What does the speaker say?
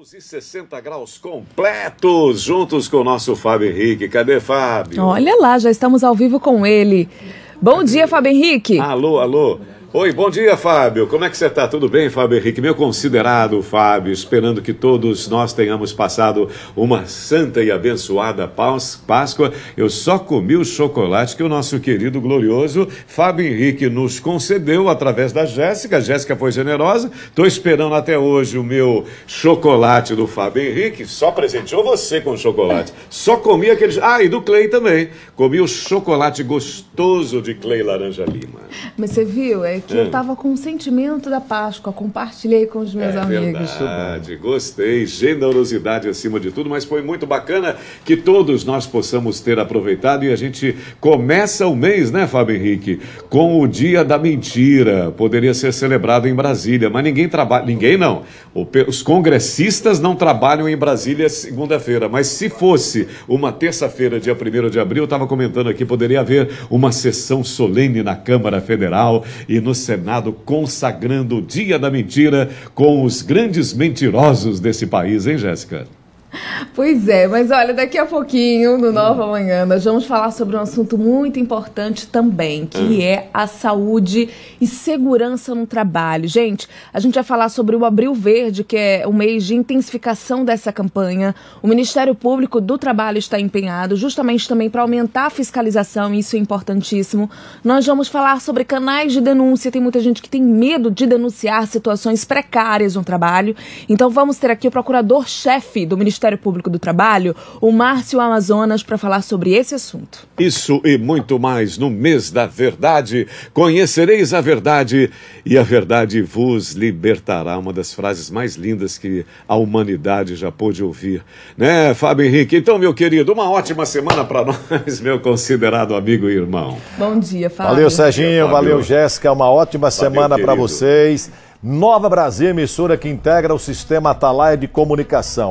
360 graus completos, juntos com o nosso Fábio Henrique. Cadê Fábio? Olha lá, já estamos ao vivo com ele. Bom dia, Fábio Henrique. Alô, alô. Oi, bom dia, Fábio. Como é que você está? Tudo bem, Fábio Henrique? Meu considerado Fábio, esperando que todos nós tenhamos passado uma santa e abençoada Páscoa. Eu só comi o chocolate que o nosso querido glorioso Fábio Henrique nos concedeu através da Jéssica. A Jéssica foi generosa. Estou esperando até hoje o meu chocolate do Fábio Henrique. Só presenteou você com chocolate. Só comi aquele. Ah, e do Clay também. Comi o chocolate gostoso de Clay Laranja Lima. Mas você viu, é que eu estava com o sentimento da Páscoa, compartilhei com os meus é amigos. Verdade, gostei, generosidade acima de tudo, mas foi muito bacana que todos nós possamos ter aproveitado e a gente começa o mês, né, Fábio Henrique, com o Dia da Mentira. Poderia ser celebrado em Brasília, mas ninguém trabalha, ninguém não. Os congressistas não trabalham em Brasília segunda-feira, mas se fosse uma terça-feira, dia 1 de abril, eu estava comentando aqui, poderia haver uma sessão solene na Câmara Federal e no no Senado consagrando o Dia da Mentira com os grandes mentirosos desse país, hein, Jéssica? Pois é, mas olha, daqui a pouquinho, no Nova Manhã, nós vamos falar sobre um assunto muito importante também, que hum. é a saúde e segurança no trabalho. Gente, a gente vai falar sobre o Abril Verde, que é o mês de intensificação dessa campanha. O Ministério Público do Trabalho está empenhado justamente também para aumentar a fiscalização, e isso é importantíssimo. Nós vamos falar sobre canais de denúncia. Tem muita gente que tem medo de denunciar situações precárias no trabalho. Então vamos ter aqui o procurador-chefe do Ministério Ministério Público do Trabalho, o Márcio Amazonas, para falar sobre esse assunto. Isso e muito mais no mês da verdade. Conhecereis a verdade e a verdade vos libertará. Uma das frases mais lindas que a humanidade já pôde ouvir. Né, Fábio Henrique? Então, meu querido, uma ótima semana para nós, meu considerado amigo e irmão. Bom dia, Fábio. Valeu, Serginho. Valeu, Jéssica. Uma ótima Valeu, semana para vocês. Nova Brasil, emissora que integra o sistema Atalaia de comunicação.